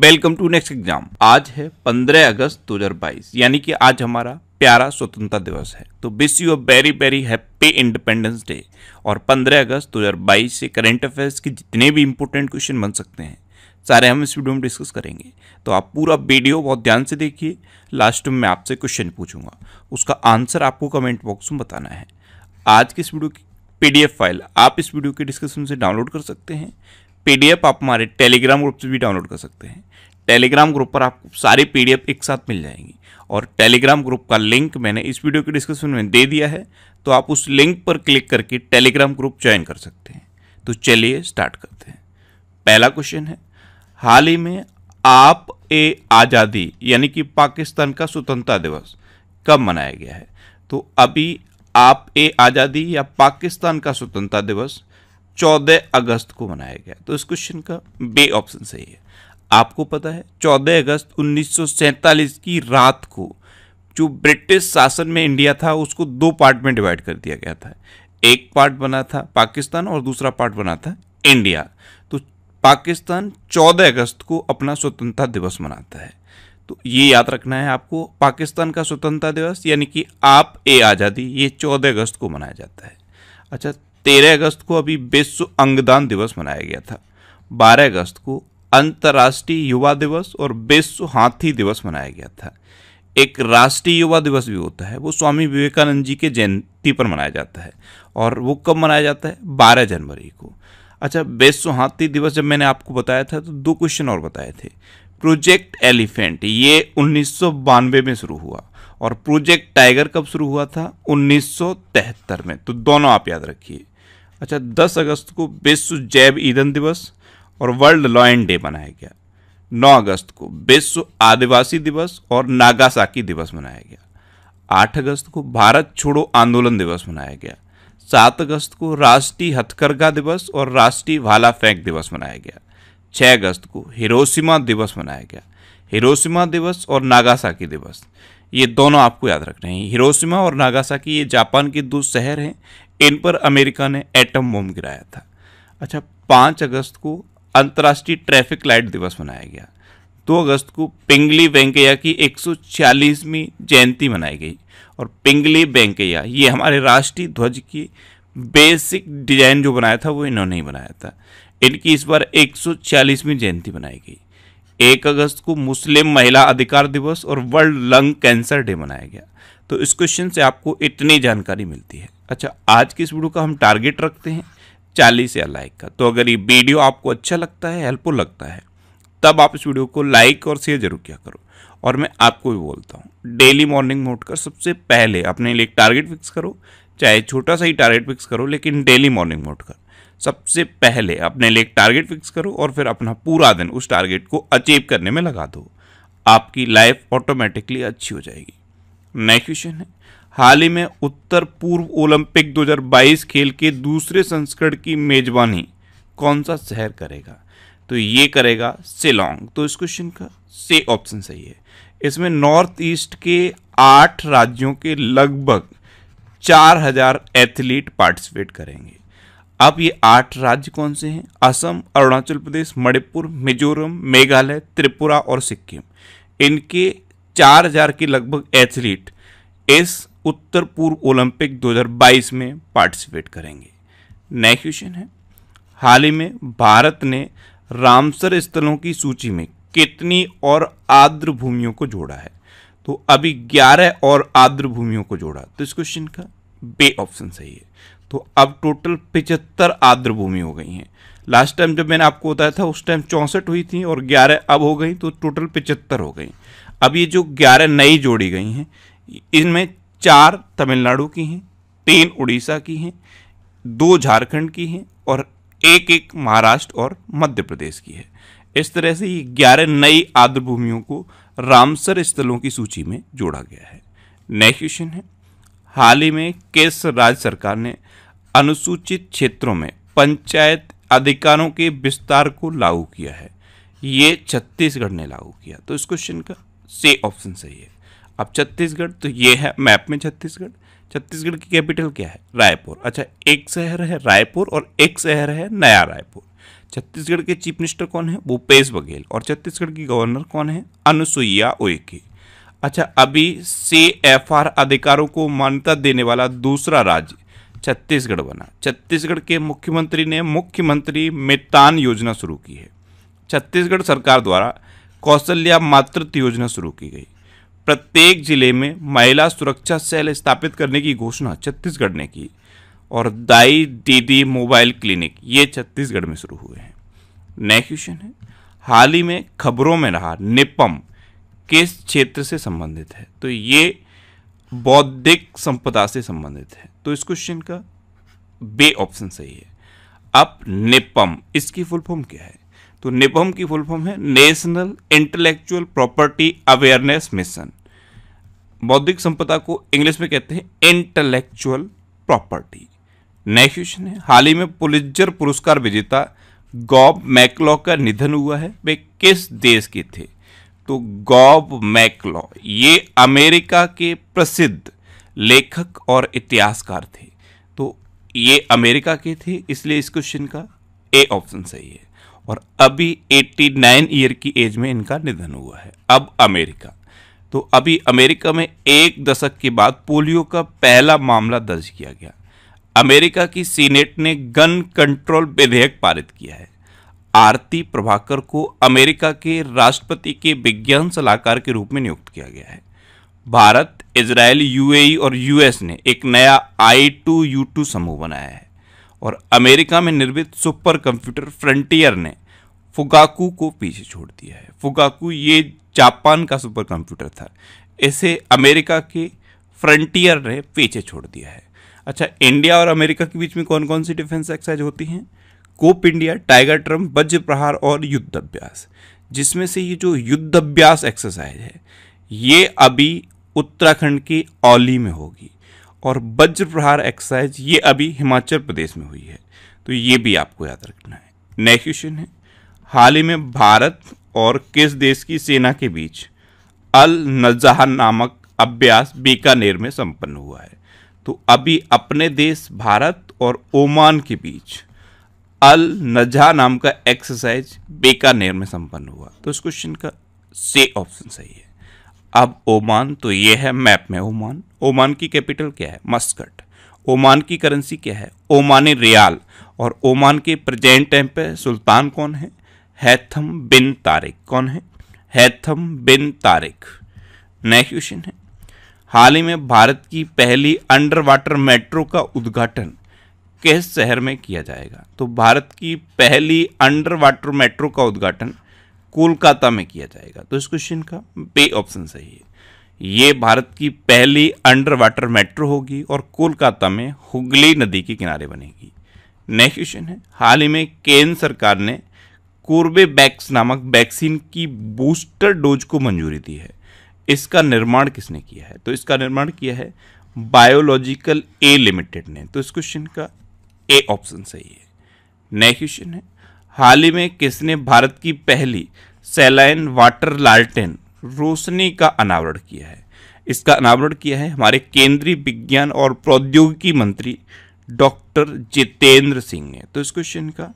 Welcome to next exam. आज है 15 अगस्त 2022 यानी कि आज हमारा प्यारा स्वतंत्रता दिवस है। तो wish you a very very happy Independence Day और 15 अगस्त 2022 से करंट अफेयर्स के जितने भी इंपॉर्टेंट क्वेश्चन बन सकते हैं, सारे हम इस वीडियो में डिस्कस करेंगे। तो आप पूरा वीडियो बहुत ध्यान से देखिए। लास्ट में मैं आपसे क्वेश्चन पूछूँगा। उसका आंसर आपको कमेंट बॉक्स में बताना है। आज की इस वीडियो की पीडीएफ फ़ाइल आप इस वीडियो के डिस्क्रिप्शन से डाउनलोड कर सकते हैं। पीडीएफ आप हमारे टेलीग्राम ग्रुप से भी डाउनलोड कर सकते हैं। टेलीग्राम ग्रुप पर आपको सारी पीडीएफ एक साथ मिल जाएँगी। और टेलीग्राम ग्रुप का लिंक मैंने इस वीडियो के डिस्क्रिप्शन में दे दिया है तो आप उस लिंक पर क्लिक करके टेलीग्राम ग्रुप ज्वाइन कर सकते हैं। तो चलिए स्टार्ट करते हैं। पहला क्वेश्चन है, हाल ही में आप ए आज़ादी यानी कि पाकिस्तान का स्वतंत्रता दिवस कब मनाया गया है? तो अभी आप ए आज़ादी या पाकिस्तान का स्वतंत्रता दिवस 14 अगस्त को मनाया गया। तो इस क्वेश्चन का बे ऑप्शन सही है। आपको पता है 14 अगस्त उन्नीस सौ सैंतालीस की रात को जो ब्रिटिश शासन में इंडिया था, उसको दो पार्ट में डिवाइड कर दिया गया था। एक पार्ट बना था पाकिस्तान और दूसरा पार्ट बना था इंडिया तो पाकिस्तान 14 अगस्त को अपना स्वतंत्रता दिवस मनाता है। तो ये याद रखना है आपको, पाकिस्तान का स्वतंत्रता दिवस, यानी कि आप ए आज़ादी, ये 14 अगस्त को मनाया जाता है। अच्छा तेरह अगस्त को अभी विश्व अंगदान दिवस मनाया गया था। बारह अगस्त को अंतर्राष्ट्रीय युवा दिवस और विश्व हाथी दिवस मनाया गया था। एक राष्ट्रीय युवा दिवस भी होता है, वो स्वामी विवेकानंद जी के जयंती पर मनाया जाता है और वो कब मनाया जाता है? बारह जनवरी को। अच्छा विश्व हाथी दिवस जब मैंने आपको बताया था तो दो क्वेश्चन और बताए थे। प्रोजेक्ट एलिफेंट ये उन्नीस सौ बानवे में शुरू हुआ और प्रोजेक्ट टाइगर कब शुरू हुआ था? 1973 में। तो दोनों आप याद रखिए। अच्छा 10 अगस्त को विश्व जैव ईंधन दिवस और वर्ल्ड लॉयन डे मनाया गया। 9 अगस्त को विश्व आदिवासी दिवस और नागासाकी दिवस मनाया गया। 8 अगस्त को भारत छोड़ो आंदोलन दिवस मनाया गया। 7 अगस्त को राष्ट्रीय हथकरघा दिवस और राष्ट्रीय भाला फेंक दिवस मनाया गया। 6 अगस्त को हिरोशिमा दिवस मनाया गया। हिरोशिमा दिवस और नागासाकी दिवस। ये दोनों आपको याद रखने हैं। हिरोशिमा और नागासाकी, ये जापान के दो शहर हैं। इन पर अमेरिका ने एटम बम गिराया था। अच्छा पाँच अगस्त को अंतर्राष्ट्रीय ट्रैफ़िक लाइट दिवस मनाया गया। दो अगस्त को पिंगली वेंकैया की 146वीं जयंती मनाई गई और पिंगली वेंकैया, ये हमारे राष्ट्रीय ध्वज की बेसिक डिज़ाइन जो बनाया था, वो इन्होंने ही बनाया था। इनकी इस बार 146वीं जयंती मनाई गई। एक अगस्त को मुस्लिम महिला अधिकार दिवस और वर्ल्ड लंग कैंसर डे मनाया गया। तो इस क्वेश्चन से आपको इतनी जानकारी मिलती है। अच्छा आज की इस वीडियो का हम टारगेट रखते हैं? चालीस या लाइक का। तो अगर ये वीडियो आपको अच्छा लगता है हेल्पफुल लगता है, तब आप इस वीडियो को लाइक और शेयर ज़रूर किया करो। और मैं आपको भी बोलता हूँ डेली मॉर्निंग मोड कर सबसे पहले अपने लिए एक टारगेट फिक्स करो। चाहे छोटा सा ही टारगेट फिक्स करो, लेकिन डेली मॉर्निंग मोड कर सबसे पहले अपने लिए एक टारगेट फिक्स करो और फिर अपना पूरा दिन उस टारगेट को अचीव करने में लगा दो। आपकी लाइफ ऑटोमेटिकली अच्छी हो जाएगी। नेक्स्ट क्वेश्चन है। हाल ही में उत्तर पूर्व ओलंपिक 2022 खेल के दूसरे संस्करण की मेजबानी कौन सा शहर करेगा? तो ये करेगा शिलोंग। तो इस क्वेश्चन का से ऑप्शन सही है। इसमें नॉर्थ ईस्ट के आठ राज्यों के लगभग चार हज़ार एथलीट पार्टिसिपेट करेंगे। अब ये आठ राज्य कौन से हैं? असम, अरुणाचल प्रदेश, मणिपुर, मिजोरम, मेघालय, त्रिपुरा और सिक्किम। इनके चार हज़ार के लगभग एथलीट इस उत्तर पूर्व ओलंपिक 2022 में पार्टिसिपेट करेंगे। नेक्स्ट क्वेश्चन है। हाल ही में भारत ने रामसर स्थलों की सूची में कितनी और आर्द्र भूमियों को जोड़ा है? तो अभी 11 और आर्द्र भूमियों को जोड़ा। तो इस क्वेश्चन का बे ऑप्शन सही है। तो अब टोटल पिचहत्तर आर्द्र भूमि हो गई हैं। लास्ट टाइम जब मैंने आपको बताया था, उस टाइम चौंसठ हुई थी और 11 अब हो गई तो टोटल पिचहत्तर हो गई। अब ये जो 11 नई जोड़ी गई हैं, इनमें चार तमिलनाडु की हैं, तीन उड़ीसा की हैं, दो झारखंड की हैं और एक एक महाराष्ट्र और मध्य प्रदेश की है। इस तरह से ये ग्यारह नई आर्द्र भूमियों को रामसर स्थलों की सूची में जोड़ा गया है। नेक्स्ट क्वेश्चन है। हाल ही में किस राज्य सरकार ने अनुसूचित क्षेत्रों में पंचायत अधिकारों के विस्तार को लागू किया है। ये छत्तीसगढ़ ने लागू किया। तो इस क्वेश्चन का से ऑप्शन सही है। अब छत्तीसगढ़ तो ये है मैप में छत्तीसगढ़। छत्तीसगढ़ की कैपिटल क्या है? रायपुर। अच्छा एक शहर है रायपुर और एक शहर है नया रायपुर। छत्तीसगढ़ के चीफ मिनिस्टर कौन है? भूपेश बघेल। और छत्तीसगढ़ की गवर्नर कौन है? अनुसुईया उइके। अच्छा अभी सी एफ़ आर अधिकारों को मान्यता देने वाला दूसरा राज्य छत्तीसगढ़ बना। छत्तीसगढ़ के मुख्यमंत्री ने मुख्यमंत्री मितान योजना शुरू की है। छत्तीसगढ़ सरकार द्वारा कौशल्या मातृत्व योजना शुरू की गई। प्रत्येक ज़िले में महिला सुरक्षा सेल स्थापित करने की घोषणा छत्तीसगढ़ ने की और दाई दीदी मोबाइल क्लिनिक ये छत्तीसगढ़ में शुरू हुए हैं। नए क्वेश्चन है। हाल ही में खबरों में रहा, निपम किस क्षेत्र से संबंधित है? तो ये बौद्धिक संपदा से संबंधित है। तो इस क्वेश्चन का बे ऑप्शन सही है। अब निपम, इसकी फुल फॉर्म क्या है? तो निपम की फुल फॉर्म है National Intellectual Property Awareness Mission. बौद्धिक संपदा को इंग्लिश में कहते हैं इंटेलेक्चुअल प्रॉपर्टी नेक्स्ट क्वेश्चन है, हाल ही में पुलिजर पुरस्कार विजेता गॉब मैकलॉ का निधन हुआ है। वे किस देश के थे? तो गॉब मैकलॉ, ये अमेरिका के प्रसिद्ध लेखक और इतिहासकार थे। तो ये अमेरिका के थे, इसलिए इस क्वेश्चन का ए ऑप्शन सही है। और अभी 89 ईयर की एज में इनका निधन हुआ है। अब अमेरिका। तो अभी अमेरिका में एक दशक के बाद पोलियो का पहला मामला दर्ज किया गया। अमेरिका की सीनेट ने गन कंट्रोल विधेयक पारित किया है। आरती प्रभाकर को अमेरिका के राष्ट्रपति के विज्ञान सलाहकार के रूप में नियुक्त किया गया है। भारत इसराइल यूएई और यूएस ने एक नया आई टू, यू टू समूह बनाया है और अमेरिका में निर्मित सुपर कंप्यूटर फ्रंटियर ने फुगाकू को पीछे छोड़ दिया है। फुगाकू ये जापान का सुपर कंप्यूटर था। इसे अमेरिका के फ्रंटियर ने पीछे छोड़ दिया है। अच्छा इंडिया और अमेरिका के बीच में कौन कौन सी डिफेंस एक्सरसाइज होती हैं? कोप इंडिया टाइगर ट्रम वज्र प्रहार और युद्ध अभ्यास जिसमें से ये जो युद्ध अभ्यास एक्सरसाइज है, ये अभी उत्तराखंड की औली में होगी। और वज्र प्रहार एक्सरसाइज ये अभी हिमाचल प्रदेश में हुई है। तो ये भी आपको याद रखना है। नेक्स्ट क्वेश्चन है। हाल ही में भारत और किस देश की सेना के बीच अल नजहा नामक अभ्यास बीकानेर में संपन्न हुआ है? तो अभी अपने देश भारत और ओमान के बीच अल नजहा नाम का एक्सरसाइज बीकानेर में संपन्न हुआ। तो इस क्वेश्चन का से ऑप्शन सही है। अब ओमान तो ये है मैप में ओमान। ओमान की कैपिटल क्या है? मस्कट। ओमान की करेंसी क्या है? ओमानी रियाल। और ओमान के प्रेजेंट टाइम पे सुल्तान कौन है? Haitham bin Tariq. कौन है? Haitham bin Tariq. Next question है। हाल ही में भारत की पहली अंडर वाटर मेट्रो का उद्घाटन किस शहर में किया जाएगा? तो भारत की पहली अंडर वाटर मेट्रो का उद्घाटन कोलकाता में किया जाएगा। तो इस क्वेश्चन का बे ऑप्शन सही है। ये भारत की पहली अंडर वाटर मेट्रो होगी और कोलकाता में हुगली नदी के किनारे बनेगी। नेक्स्ट क्वेश्चन है। हाल ही में केंद्र सरकार ने कोर्बेवैक्स नामक वैक्सीन की बूस्टर डोज को मंजूरी दी है। इसका निर्माण किसने किया है? तो इसका निर्माण किया है बायोलॉजिकल ए लिमिटेड ने। तो इस क्वेश्चन का ए ऑप्शन सही है। नेक्स्ट क्वेश्चन है। हाल ही में किसने भारत की पहली सैलाइन वाटर लालटेन रोशनी का अनावरण किया है? इसका अनावरण किया है हमारे केंद्रीय विज्ञान और प्रौद्योगिकी मंत्री डॉक्टर जितेंद्र सिंह ने। तो इस क्वेश्चन का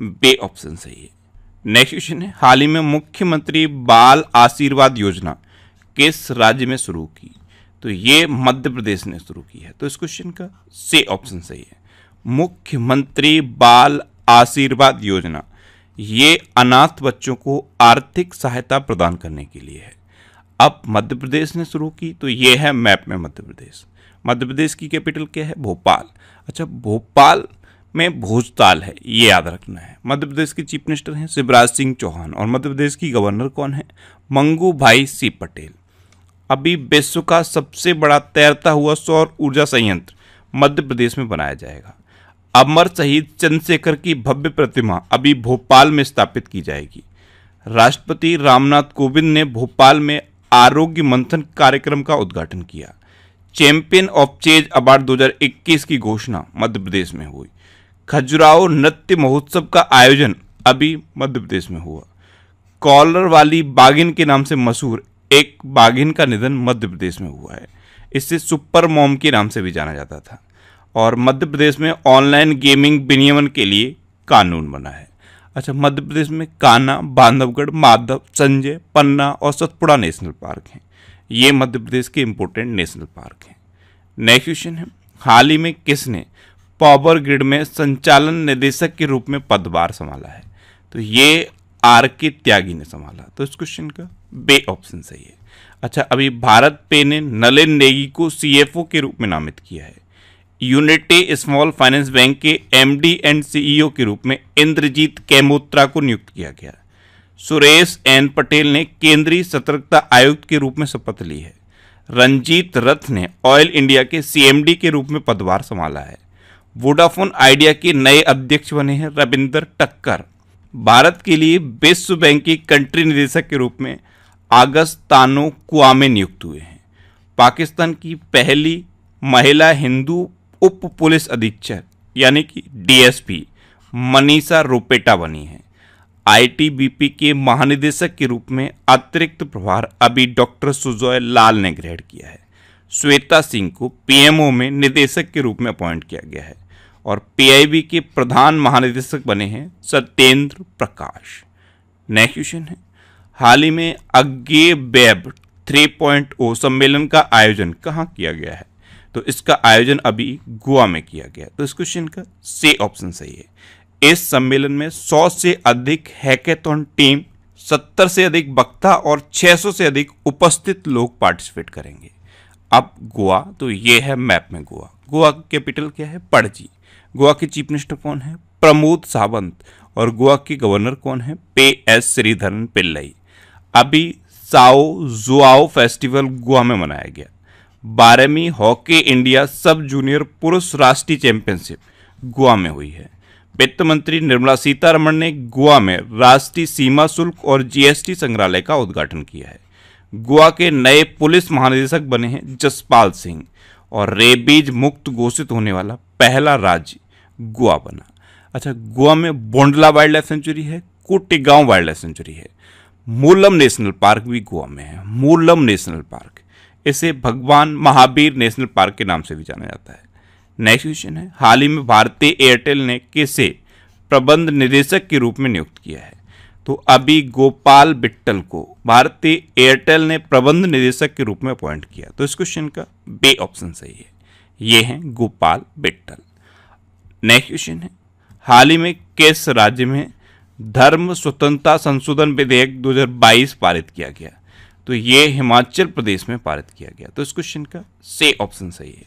बे ऑप्शन सही है। नेक्स्ट क्वेश्चन है, हाल ही में मुख्यमंत्री बाल आशीर्वाद योजना किस राज्य में शुरू की? तो ये मध्य प्रदेश ने शुरू की है। तो इस क्वेश्चन का से ऑप्शन सही है। मुख्यमंत्री बाल आशीर्वाद योजना, ये अनाथ बच्चों को आर्थिक सहायता प्रदान करने के लिए है। अब मध्य प्रदेश ने शुरू की तो ये है मैप में मध्य प्रदेश। मध्य प्रदेश की कैपिटल क्या है? भोपाल। अच्छा भोपाल में भोजताल है, ये याद रखना है। मध्य प्रदेश के चीफ मिनिस्टर हैं शिवराज सिंह चौहान और मध्य प्रदेश की गवर्नर कौन है? मंगू भाई सी पटेल। अभी विश्व का सबसे बड़ा तैरता हुआ सौर ऊर्जा संयंत्र मध्य प्रदेश में बनाया जाएगा। अमर शहीद चंद्रशेखर की भव्य प्रतिमा अभी भोपाल में स्थापित की जाएगी। राष्ट्रपति रामनाथ कोविंद ने भोपाल में आरोग्य मंथन कार्यक्रम का उद्घाटन किया। चैंपियन ऑफ़ चेज अवार्ड 2021 की घोषणा मध्य प्रदेश में हुई। खजुराहो नृत्य महोत्सव का आयोजन अभी मध्य प्रदेश में हुआ। कॉलर वाली बागिन के नाम से मशहूर एक बागिन का निधन मध्य प्रदेश में हुआ है। इससे सुपर मॉम के नाम से भी जाना जाता था और मध्य प्रदेश में ऑनलाइन गेमिंग विनियमन के लिए कानून बना है। अच्छा मध्य प्रदेश में कान्हा, बांधवगढ़, माधव, संजय, पन्ना और सतपुड़ा नेशनल पार्क हैं। ये मध्य प्रदेश के इम्पोर्टेंट नेशनल पार्क हैं। नेक्स्ट क्वेश्चन है, हाल ही में किसने पावर ग्रिड में संचालन निदेशक के रूप में पदभार संभाला है। तो ये आर के त्यागी ने संभाला। तो इस क्वेश्चन का बे ऑप्शन सही है। अच्छा अभी भारत पे ने नलिन नेगी को सीएफओ के रूप में नामित किया है। यूनिटी स्मॉल फाइनेंस बैंक के एमडी एंड सीईओ के रूप में इंद्रजीत कैमोत्रा को नियुक्त किया गया। सुरेश एन पटेल ने केंद्रीय सतर्कता आयुक्त के रूप में शपथ ली है। रंजीत रथ ने ऑयल इंडिया के सीएमडी के रूप में पदभार संभाला है। वोडाफोन आइडिया के नए अध्यक्ष बने हैं रविंदर टक्कर। भारत के लिए विश्व बैंक के कंट्री निदेशक के रूप में आगस्तानो कुआमे नियुक्त हुए हैं। पाकिस्तान की पहली महिला हिंदू उप पुलिस अधीक्षक, यानी कि डीएसपी, मनीषा रोपेटा बनी है। आईटीबीपी के महानिदेशक के रूप में अतिरिक्त प्रभार अभी डॉक्टर सुजॉय लाल ने ग्रहण किया है। श्वेता सिंह को पीएमओ में निदेशक के रूप में अपॉइंट किया गया है। और पीआईबी के प्रधान महानिदेशक बने हैं सत्येंद्र प्रकाश। नेक्स्ट क्वेश्चन है। हाल ही में अज्ञे वेब 3.0 सम्मेलन का आयोजन कहाँ किया गया है? तो इसका आयोजन अभी गोवा में किया गया तो इस क्वेश्चन का से ऑप्शन सही है। इस सम्मेलन में 100 से अधिक हैकेथॉन टीम 70 से अधिक वक्ता और 600 से अधिक उपस्थित लोग पार्टिसिपेट करेंगे। अब गोवा तो ये है मैप में गोवा। गोवा कैपिटल क्या है? पड़जी गोवा के चीफ मिनिस्टर कौन है? प्रमोद सावंत। और गोवा के गवर्नर कौन है? पे एस श्रीधरन पिल्लई। अभी साओ जुआओ फेस्टिवल गोवा में मनाया गया। बारहवीं हॉकी इंडिया सब जूनियर पुरुष राष्ट्रीय चैंपियनशिप गोवा में हुई है। वित्त मंत्री निर्मला सीतारमण ने गोवा में राष्ट्रीय सीमा शुल्क और जीएसटी संग्रहालय का उद्घाटन किया है। गोवा के नए पुलिस महानिदेशक बने हैं जसपाल सिंह। और रेबीज मुक्त घोषित होने वाला पहला राज्य गोवा बना। अच्छा गोवा में बोंडला वाइल्ड लाइफ सेंचुरी है, कोटेगांव वाइल्ड लाइफ सेंचुरी है। मूलम नेशनल पार्क भी गोवा में है, मूलम नेशनल पार्क। इसे भगवान महावीर नेशनल पार्क के नाम से भी जाना जाता है। नेक्स्ट क्वेश्चन है, हाल ही में भारतीय एयरटेल ने किसे प्रबंध निदेशक के रूप में नियुक्त किया है? तो अभी गोपाल बिट्टल को भारतीय एयरटेल ने प्रबंध निदेशक के रूप में अपॉइंट किया। तो इस क्वेश्चन का बे ऑप्शन सही है। ये हैं गोपाल बिट्टल। नेक्स्ट क्वेश्चन है। हाल ही में किस राज्य में धर्म स्वतंत्रता संशोधन विधेयक 2022 पारित किया गया। तो ये हिमाचल प्रदेश में पारित किया गया। तो इस क्वेश्चन का से ऑप्शन सही है।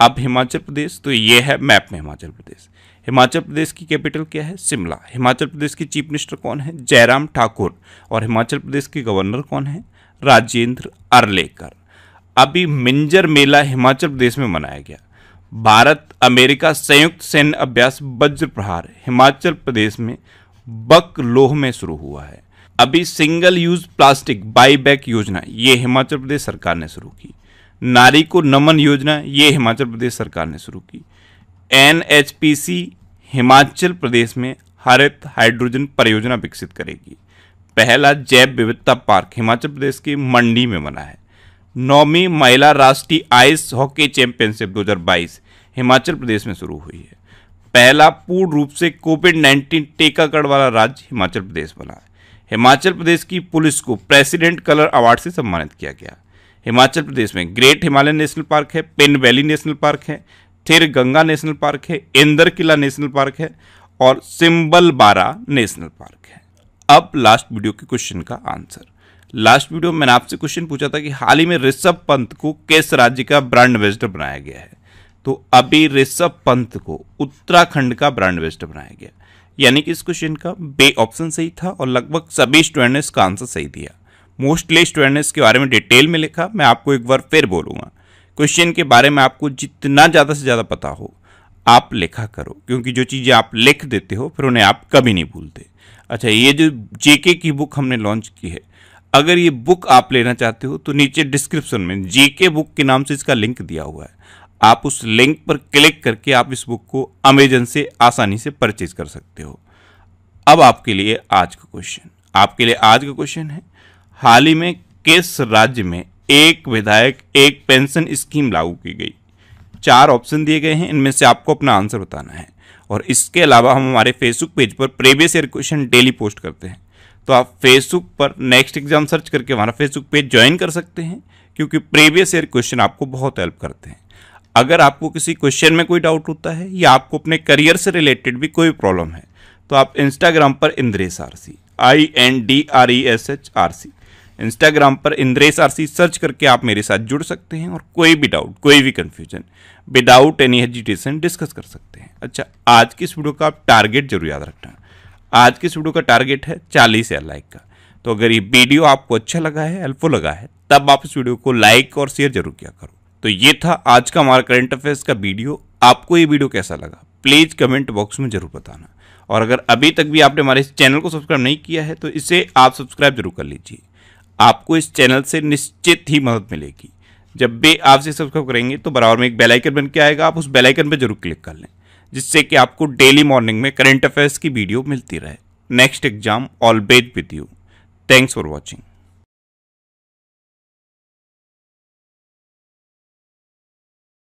अब हिमाचल प्रदेश तो ये है मैप में हिमाचल प्रदेश। हिमाचल प्रदेश की कैपिटल क्या है? शिमला। हिमाचल प्रदेश की चीफ मिनिस्टर कौन है? जयराम ठाकुर। और हिमाचल प्रदेश के गवर्नर कौन है? राजेंद्र अरलेकर। अभी मिंजर मेला हिमाचल प्रदेश में मनाया गया। भारत अमेरिका संयुक्त सैन्य अभ्यास वज्र प्रहार हिमाचल प्रदेश में बक लोह में शुरू हुआ है। अभी single use plastic buy back योजना, ये हिमाचल प्रदेश सरकार ने शुरू की। नारी को नमन योजना, ये हिमाचल प्रदेश सरकार ने शुरू की। एनएचपीसी हिमाचल प्रदेश में हरित हाइड्रोजन परियोजना विकसित करेगी। पहला जैव विविधता पार्क हिमाचल प्रदेश की मंडी में बना है। नौवीं महिला राष्ट्रीय ice hockey championship 2022 Himachal Pradesh में शुरू हुई है। पहला पूर्ण रूप से कोविड 19 टीकाकरण वाला राज्य हिमाचल प्रदेश बना है। हिमाचल प्रदेश की पुलिस को प्रेसिडेंट कलर अवार्ड से सम्मानित किया गया। हिमाचल प्रदेश में ग्रेट हिमालयन नेशनल पार्क है, पिन वैली नेशनल पार्क है, थिर गंगा नेशनल पार्क है इंदर किला नेशनल पार्क है और सिंबल बारा नेशनल पार्क है। अब लास्ट वीडियो के क्वेश्चन का आंसर। लास्ट वीडियो में मैंने आपसे क्वेश्चन पूछा था कि हाल ही में ऋषभ पंत को किस राज्य का ब्रांड एम्बेसडर बनाया गया है? तो अभी ऋषभ पंत को उत्तराखंड का ब्रांड एम्बेसडर बनाया गया। यानी कि इस क्वेश्चन का बे ऑप्शन सही था और लगभग सभी स्टूडेंट ने इसका आंसर सही दिया। मोस्टली स्टूडेंट ने इसके बारे में डिटेल में लिखा, मैं आपको एक बार फिर बोलूँगा। क्वेश्चन के बारे में आपको जितना ज़्यादा से ज़्यादा पता हो, आप लिखा करो, क्योंकि जो चीज़ें आप लिख देते हो, फिर उन्हें आप कभी नहीं भूलते। अच्छा ये जो जेके की बुक हमने लॉन्च की है अगर ये बुक आप लेना चाहते हो तो नीचे डिस्क्रिप्शन में जेके बुक के नाम से इसका लिंक दिया हुआ है। आप उस लिंक पर क्लिक करके आप इस बुक को अमेजन से आसानी से परचेज कर सकते हो। अब आपके लिए आज का क्वेश्चन। आपके लिए आज का क्वेश्चन है, हाल ही में किस राज्य में एक विधायक, एक पेंशन स्कीम लागू की गई? चार ऑप्शन दिए गए हैं, इनमें से आपको अपना आंसर बताना है। और इसके अलावा हम हमारे फेसबुक पेज पर previous year question daily post करते हैं। तो आप फेसबुक पर नेक्स्ट एग्ज़ाम सर्च करके हमारा फेसबुक पेज ज्वाइन कर सकते हैं, क्योंकि प्रीवियस ईयर क्वेश्चन आपको बहुत हेल्प करते हैं। अगर आपको किसी क्वेश्चन में कोई डाउट होता है, या आपको अपने करियर से रिलेटेड भी कोई प्रॉब्लम है तो आप इंस्टाग्राम पर Indresh R C I N D R E S H R C Instagram पर इंद्रेश आर सी सर्च करके आप मेरे साथ जुड़ सकते हैं, और कोई भी डाउट कोई भी confusion without any hesitation discuss कर सकते हैं। अच्छा आज की इस वीडियो का आप टारगेट ज़रूर याद रखना। आज की वीडियो का टारगेट है चालीस हज़ार लाइक का। तो अगर ये वीडियो आपको अच्छा लगा है हेल्पफुल लगा है, तब आप इस वीडियो को लाइक और शेयर ज़रूर किया करो। तो ये था आज का हमारा करंट अफेयर्स का वीडियो आपको ये वीडियो कैसा लगा? प्लीज़ कमेंट बॉक्स में ज़रूर बताना। और अगर अभी तक भी आपने हमारे इस चैनल को सब्सक्राइब नहीं किया है तो इसे आप सब्सक्राइब ज़रूर कर लीजिए। आपको इस चैनल से निश्चित ही मदद मिलेगी। जब भी आप इसे सब्सक्राइब करेंगे तो बराबर में एक बेल आइकन बन के आएगा। आप उस बेल आइकन पर ज़रूर क्लिक कर लें। जिससे कि आपको डेली मॉर्निंग में करेंट अफेयर्स की वीडियो मिलती रहे। Next exam all best with you thanks for watching